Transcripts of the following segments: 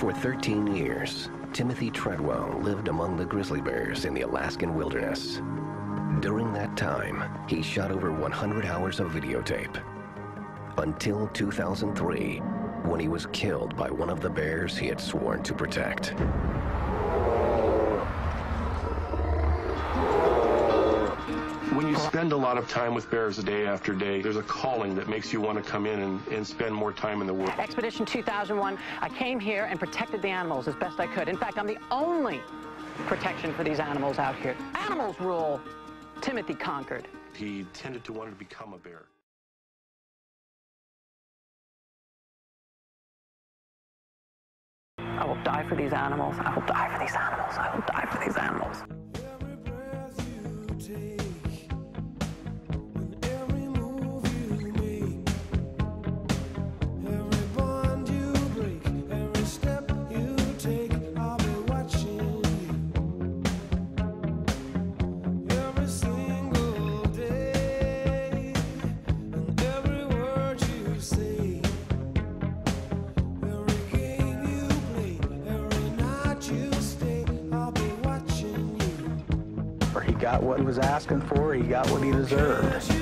For 13 years, Timothy Treadwell lived among the grizzly bears in the Alaskan wilderness. During that time, he shot over 100 hours of videotape. Until 2003, when he was killed by one of the bears he had sworn to protect. Spend a lot of time with bears day after day, there's a calling that makes you want to come in and, and spend more time in the woods. Expedition 2001, I came here and protected the animals as best I could. In fact, I'm the only protection for these animals out here. Animals rule. Timothy conquered. He tended to want to become a bear. I will die for these animals. I will die for these animals. I will die for these animals. Got what he was asking for. He got what he deserved.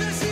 You. Since